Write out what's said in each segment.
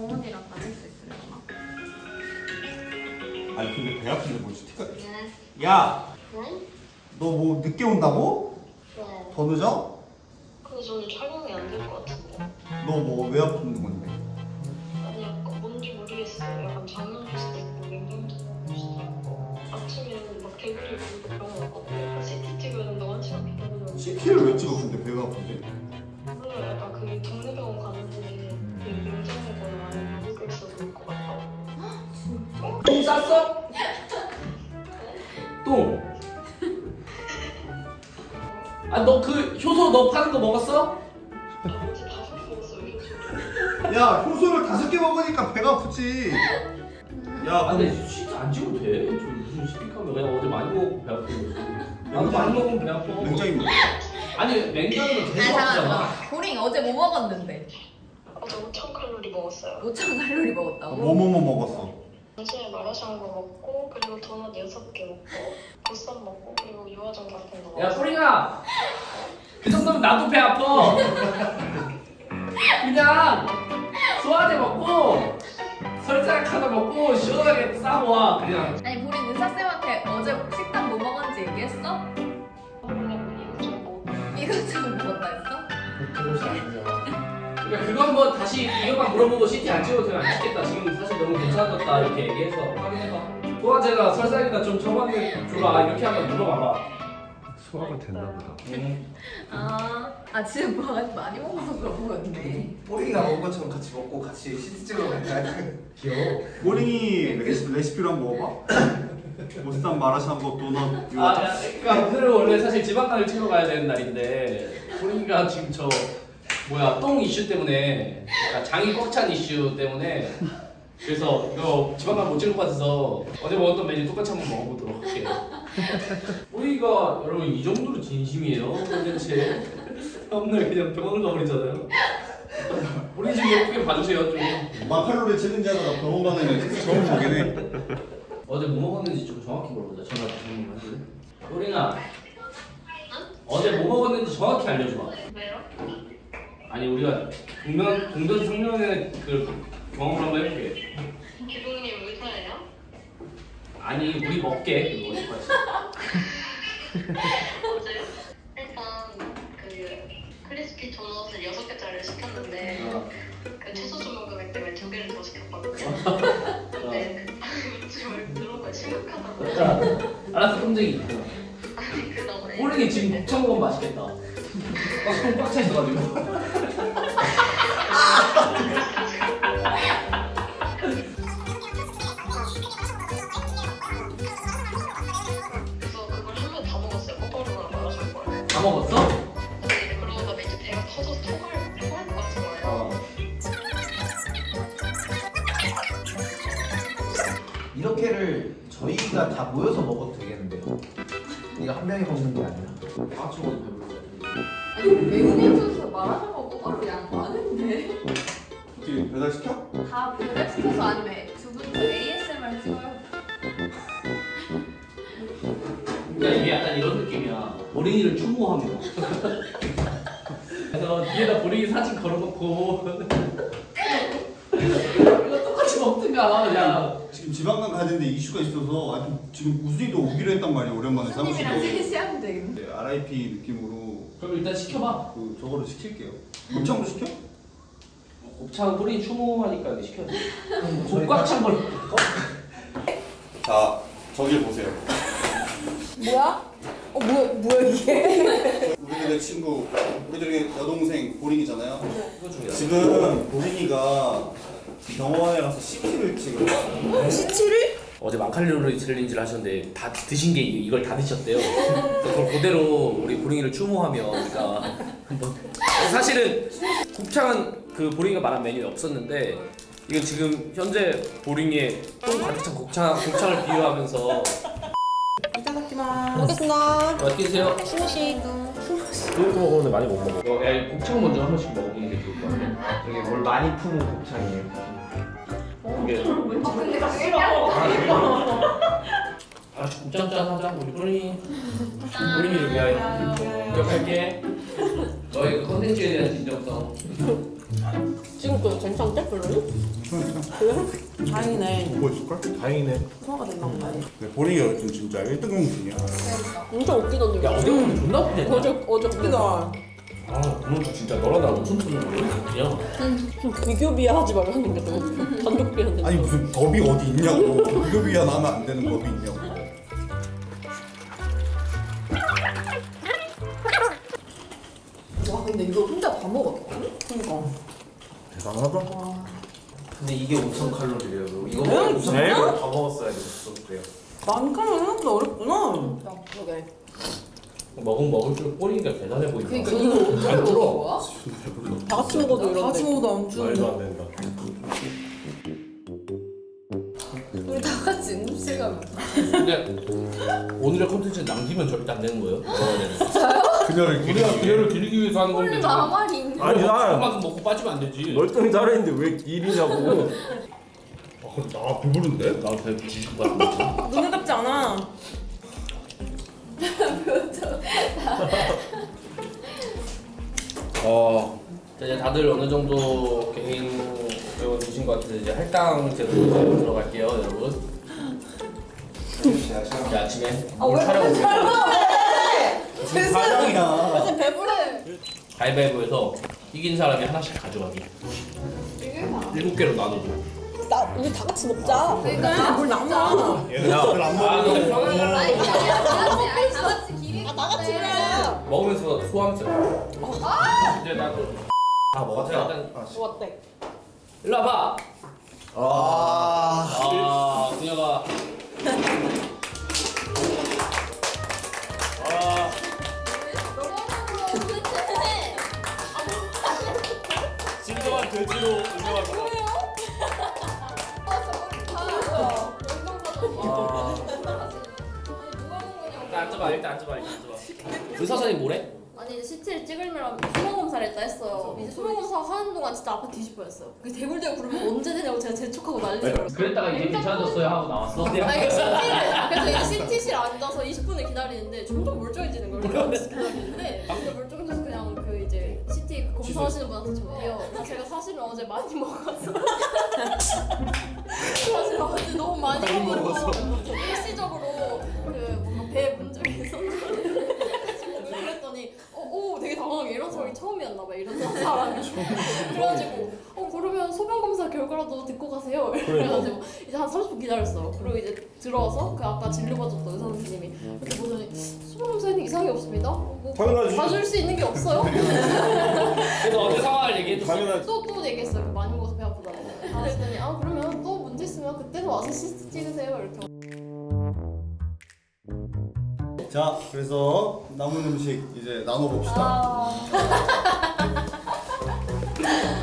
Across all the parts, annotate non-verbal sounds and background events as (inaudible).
정원이랑 다닐 수 있으려나? 아니 근데 배 아픈데 뭐 스티커 네. 야! 네? 너뭐 늦게 온다고? 네. 더 늦어? 근데 저는 촬영이 안 될 것 같은데. 너 뭐 왜 아픈 건데? 먹었어? 아, 개. 야 효소를 다섯 개 먹으니까 배가 아프지 야 아 근데 시트 안 찍어도 돼. 저 무슨 시트카면 그냥 어제 많이 먹고 배 아픈 거지. 나도 많이 먹으면 배 아파. 굉장히 뭐 아니 맹장은 계속 아프잖아. 잠깐만 보링 어제 뭐 먹었는데? 어제 5천 칼로리 먹었어요. 5천 칼로리 먹었다고? 뭐뭐뭐 먹었어 점심에 마라샹궈 먹고 그리고 도넛 6개 먹고 보쌈 먹고 그리고 유화정 같은 거 야 먹었어요. 소리가 그 정도면 나도 배 아파. 그냥 소화제 먹고 설사약 하나 먹고 시원하게 싸고 와 그냥. 아니 보링 의사쌤한테 어제 식단 뭐 먹었는지 얘기했어? 먹고 이것저것 먹었다 했어? 그것이 아니야. 그러니까 그거 한번 다시 이것만 물어보고 CT 안 찍어도 되면 안 찍겠다. 지금 사실 너무 괜찮아졌다 이렇게 얘기해서 확인해봐. 소화제가 설사약이나 좀 처방해 줘라 이렇게 한번 물어봐봐. 소화가 됐나 보다. 음. 아, 아 지금 뭐 많이 먹어서 그런 거였네 꼬리가 먹은 것처럼 같이 먹고 같이 시트 찍으러 갈까? (laughs) 귀여워. 모링이 레시, 레시피로 한번 먹어봐 (laughs) 보쌈 마라샹궈 도넛 아, 유화장 야, 그러니까 오늘은 원래 사실 지방간을 찍으러 가야 되는 날인데 보니까 지금 저 뭐야 똥 이슈 때문에 그러니까 장이 꽉 찬 이슈 때문에 그래서 이거 지방간 못 찍을 것 같아서 어제 먹었던 메뉴 똑같이 한번 먹어보도록 할게요. (laughs) 우리가 여러분 이 정도로 진심이에요 도대체 다음날 그냥 병원을 가버리잖아요. 우리 좀 예쁘게 봐주세요 좀. 마칼로리 챌린지 하다가 병원 가는 (laughs) 처음 보긴 해 어제 뭐 먹었는지 좀 정확히 물어보자. 전화 좀 해줄래? 우리나 어제 뭐 먹었는지 정확히 알려줘. 왜요? 아니 우리가 동전 상면의 그 경험을 한번 해볼게. 기동님 의사예요? 아니 우리 먹게 그거 어디까지? 어제요? 일단 그 크리스피 도넛을 6개짜리를 시켰는데 어. 그 최소 주문 금액 때문에 두 개를 더 시켰거든요 어. 근데 (laughs) 그 지금 그런 거 심각하다고 자, 알았어 깜짝이. 아니 그 다음에 호랭이 지금 곱창 먹으면 맛있겠다. 막손꽉 차 있어가지고. (laughs) 다 먹었어? 근데 이제 그러다가 이제 배가 터져서 토할, 토할 것 같은 거예요 어. 이렇게를 저희가 다 모여서 먹어도 되겠는데요? 이거 한 명이 먹는 게 아니라 아 저거 배불러. 아니 매운해줘서 말하는 거 똑바로 양 많은데 어떻게 배달 시켜? 다 배달시켜서 아니면 두 분도 ASMR 찍어요 그러니까 이게 약간 이런 느낌이야. 보링이를 추모하며. 그래서 뒤에다 보링이 사진 걸어놓고 이거 똑같이 먹든가. 야. 지금 지방간 가야 되는데 이슈가 있어서 하여튼 지금 우순이도 오기로 했단 말이야 오랜만에 손님이랑 사무실에 셋이 하면 되겠네 네, RIP 느낌으로 그럼 일단 시켜봐. 그 저거를 시킬게요 곱창도 시켜? 곱창 보링 추모하니까 이거 시켜야 돼. 저희 곱꽉 찬 걸. 자 저길 보세요 뭐야? 어 뭐야 뭐야 이게? 우리들의 친구 우리들의 여동생 보링이잖아요 이거 중요해. 지금 보링이가 병원에 가서 CT를 찍어요 시치를? 어제 만칼로리 챌린지를 하셨는데 다 드신 게 이- 이걸 다 드셨대요. 그걸 그대로 우리 보링이를 추모하며 우리가 한번 사실은 곱창은 그 보링이가 말한 메뉴에 없었는데 이건 지금 현재 보링의 똥 가득 찬 곱창 곱창을 비유하면서 먹겠습니다 맛있게 드세요. 스무시도 그거 먹었는데 많이 못 먹어. 어, 야, 이 곱창 먼저 한 번씩 먹어보는 게 좋을 것 같아. 되게 뭘 많이 품은 곱창이에요 이게 아 근데 야 아, 곱창 짠 하자. 우리 보링이 보링이를 위하여 기억할게. 너의 너의 그 컨텐츠에 대한 진정성. (laughs) 그 괜찮대 별로니? 그래? 다행이네. 뭐 해줄걸? 다행이네. 소화가 됐나 보다. 네, 보리가 요즘 진짜 1등 공신이야. 엄청 웃기던데. 야 어제 오늘 존나 웃기네. 어제 어제 웃기다. 아 그놈 진짜 너랑 나랑 엄청 틀린 거야. 비교 비하하지 말라는 게 너무 단독 비하인데. 아니 무슨 법이 어디 있냐고. 비교 비하하면 안 되는 법이 있냐고. 와 근데 이거 혼자 다 먹었거든? 그러니까. 대단하다. 근데 이게 5천 칼로리래요. 이거 네? 5천 네? 칼로리 다 먹었어야 됐었대요. 만칼로 생각보다 어렵구나. 야 그러게 먹으면 먹을수록 꼬리니까 대단해 보인다. 그니까 이거 어떻게 불어. 거야? 다 같이 먹어도 이런데. 다 같이 먹어도 안 말도 안 된다. 우리 다 같이 응급실 가면 근데 오늘의 컨텐츠는 남기면 절대 안 되는 거예요. 먹어야 되는. 거. 그녀를 우리가 기회를 기르기 위해서 하는 건데. 꼴 나말이 아니 나 그만큼 먹고 빠지면 안 되지. 멀쩡히 잘했는데 왜 일이냐고. (laughs) 아 배부른데? 나 배고 뒤질 것 같은데. (laughs) 눈에 닿지 않아. (laughs) 어. 자, 이제 다들 어느 정도 개인 배워 주신 것 같은데 이제 할당 제도 들어갈게요, 여러분. 이제 아침에 뭘 촬영 오세요. 사장이야. 어제 배부르. 가위바위보에서 이긴 사람이 하나씩 가져가기. 일곱 개로 나누고. 나 우리 다 같이 먹자. 그러니까 뭘 남아. 다들 안 아, 먹어. 아니 같이 아니 다 같이 기린 아, 다 같이 그래. 먹으면서 소화하면서. 이제 나도 다 먹었어요. 일단 좋았대. 일로 와봐. 아. 아, 그녀가. 돼지로 운명할 것 (laughs) 일단 앉아봐, 일단 앉아봐, 일단 앉아봐. 의사 선생님 뭐래? 아니 이제 CT를 찍으려면 수면 검사를 일단 했어요. 이제 수면 검사 하는 동안 진짜 아파 뒤집어졌어요. 그 대굴대굴 구르면 언제 되냐고 제가 재촉하고 난리를 걸었어요. 그랬다가 이제 괜찮아졌어요 하고 나왔어. 아니 이게 CT를 그래서 이제 CT실 앉아서 20분을 기다리는데 점점 멀쩡해지는 거예요. 기다리는데 점점 멀쩡해져서 CT 그 검사하시는 분한테. 그래서 제가 사실은 어제 많이 먹어서. (laughs) 사실 어제 너무 많이 먹어서 일시적으로 그 뭔가 배에 문제가 있었는데 그랬더니 어, 오 되게 당황해. 이런 사람이 처음이었나 봐. 이런 사람이. 그래가지고 어 그러면 소변 검사 결과라도 듣 그래가지고 이제 한 30분 기다렸어 그리고 이제 들어와서 그 아까 진료 받았던 의사 선생님이 이렇게 보더니 소변 검사에는 이상이 없습니다 뭐 당연하지. 봐줄 수 있는 게 없어요 그래서 어제 상황을. 당연하지. 또 또 얘기했어요 그 많이 먹어서 배 아프다고 그랬더니 아 그러면 또 문제 있으면 그때는 와서 CT 찍으세요 이렇게 자 그래서 남은 음식 이제 나눠 봅시다. 아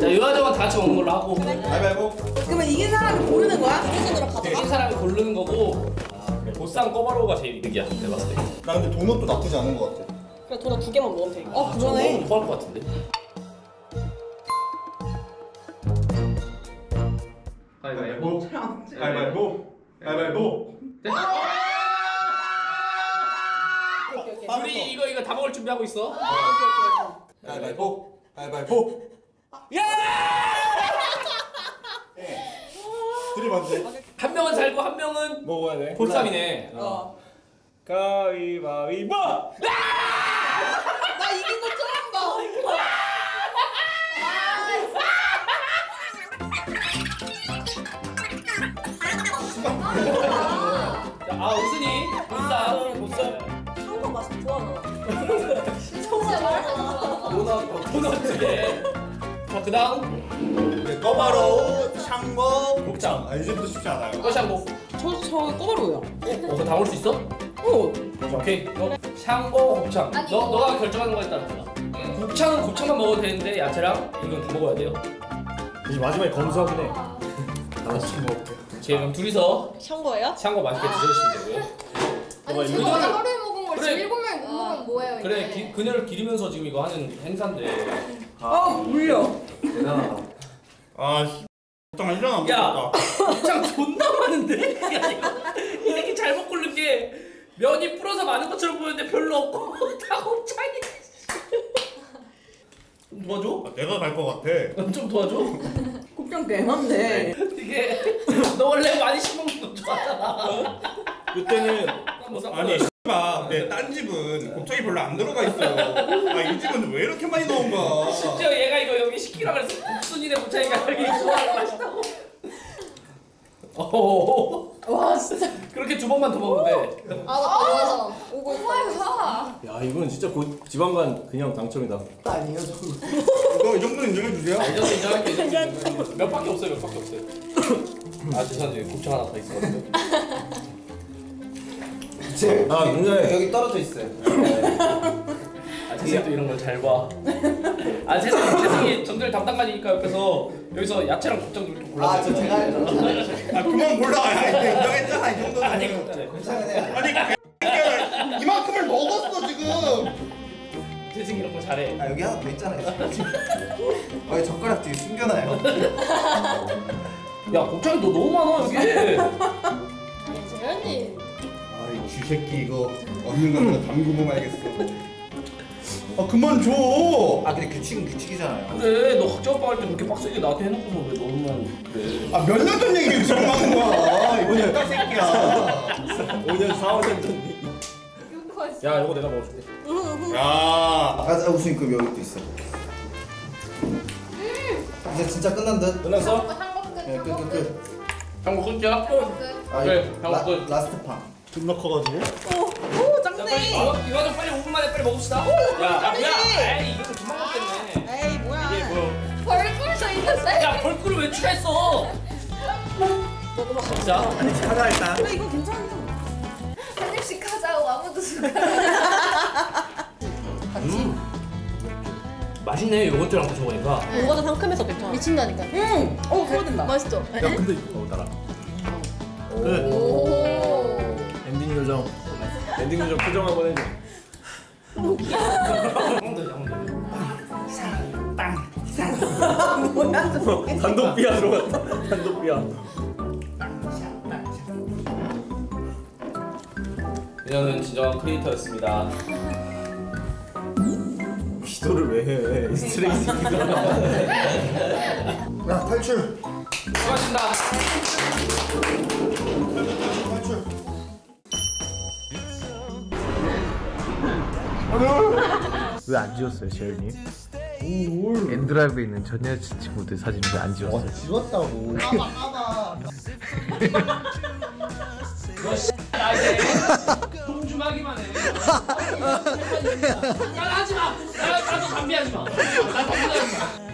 자, 유아정은 다 같이 먹는 걸로 하고. 가위바위보. 그러면 이긴 사람이 고르는 거야? 기준으로 가져가. 이긴 사람이 고르는 거고. 아, 그래. 보쌈 꺼바로우가 제일 이득이야. 내가 봤을 때. 나 근데 도넛도 나쁘지 않은 것 같아. 그래 도넛 두 개만 먹으면 되니까. 어 아, 저거 그러네. 너무 토할 것 같은데. 가위바위보. 가위바위보. 가위바위보. 오케이 오케이. 둘이 이거 이거 다 먹을 준비하고 있어. 가위바위보. 가위바위보. 야! 둘이 먼저. 한 명은 살고 한 명은 먹어야 돼. 보쌈이네. 어. 가위바위보. 나 이긴 거 처음 봐. 자, 아 우순이 보쌈. 보쌈. 한거 맛이 좋아하나? 진짜 말하잖아 도넛 도넛 두 개. 자 그다음 네, 꺼바로우, 샹궈, 곱창. 아 이제부터 쉽지 않아요. 이것이 뭐? 저저 꼬바로우야. 어, 그거 다 먹을 수 있어? 어. 오케이. 너 샹궈 곱창. 아니, 너 이거- 너가 결정하는 거에 따라 달라. 곱창은 곱창만 먹어도 되는데 야채랑 이건 다 먹어야 돼요. 이제 마지막에 검수하긴 해. 하나씩 먹을게. 오케이 그럼 둘이서 샹 거예요? 샹궈 맛있게 드셔주시면 되고요. 아니 제가 이거를- 하루에 먹은 걸 그래. 지금 일곱 명이 못 먹으면 뭐예요 이게 그래 기, 그녀를 기리면서 지금 이거 하는 행사인데. 아 물려. 대단하다. 아, 씨. 1년 안 야! 먹었다. 곱창 존나 많은데? (laughs) 야 이거 이 새끼 잘못 고른 게 면이 불어서 많은 것처럼 보이는데 별로 없고 (laughs) 다 곱창이. 좀 도와줘? 아, 내가 갈 것 같아. 좀 도와줘? 곱창 개만데. 이게 (laughs) 너 원래 많이 씹먹는 거 좋아하잖아. 그때는 아니 씨발 내딴 집은 곱창이 별로 안 들어가 있어요 아 이 집은 왜 이렇게 많이 넣은 거야 심지어 얘가 이거 여기 시키라 그래서 국순이네 고창이가 여기 좋아하는 맛있다고. 어. 와 진짜. 그렇게 두 번만 더 먹으면 돼. 아 맞다 맞아. 오고 있다. 와. 야 이건 진짜 고, 지방간 그냥 당첨이다. 아니에요 저거. 이거 이 정도는 인정해 주세요 아, 이 정도 인정할게. 이 정도 인정할게. 몇 밖에 없어요. 몇 밖에 없어요. 아 죄송한데 곱창 하나 더 있어가지고. 제 아, 근데- 여기 떨어져 있어요. 아 재승이도 이런 걸 잘 봐. 아 재승 재승이 전들 담당관이니까 옆에서 여기서 야채랑 곱창 좀 이렇게 골라. 아 저 제가 아 그만 몰라 아 이제 인정했잖아 이 정도는 아니 아니 괜찮아요. 아니 이만큼을 먹었어 지금 재승 이런 거 잘해. 아 여기 하나 더 있잖아요. 아 젓가락 뒤에 숨겨놔요. 야 곱창이 너 너무 많아 여기. 새끼 이거 없는 거 내가 담그고 말겠어 아 그만 줘 아 근데 규칙은 규칙이잖아요. 그래 너 학교 오빠 할 때 그렇게 빡세게 나한테 해놓고서 왜 너만 그래? 아 몇 년 전 얘기를 지금 하는 거야 이거 내가 새끼야 5년 4, 5년 전. 야 이거 내가 먹어줄게. 야아 우승급 여기 또 있어. 이제 진짜 끝난 듯. 끝났어? 한국 끝. 네, 끝, 끝, 끝. 한국 끊자. 아, 그래, 라, 끝. last 판. 존나 커가지고. 오자 빨리 이거 이거 좀 빨리 5분 만에 빨리 먹읍시다. 야, 야, 뭐야? 에이 이거 금방 먹겠네. 에이 뭐야. 이게 뭐? 벌꿀 서 있는데. 야 벌꿀을 왜 추가했어? 자, 가자 일단 근데 이거 괜찮은데. 한 입씩 하자고 아무도 숟가락. 맛있네 요거트랑 같이 먹으니까. 이거는 상큼해서 괜찮아. 미친다니까. 응. 오 그거 된다. 맛있죠? 야 근데 어 나라. 그 오. 엔딩 요정. 엔딩 요정 표정 한번 해줘. 단독 비하 들어갔다. 단독 비하. 그녀는 진정한 크리에이터였습니다. 기도를 왜 해? 스트레이트 기도. 야 탈출. 수고하셨습니다. 왜 안 지웠어요, 재현이? N드라이브에 있는 전 여자친구들 사진 왜 안 지웠어요? 지웠다고. 나 이제 동주하기만 해. 야 하지 마. 나 나도 담배하지 마. 나 담배하지 마.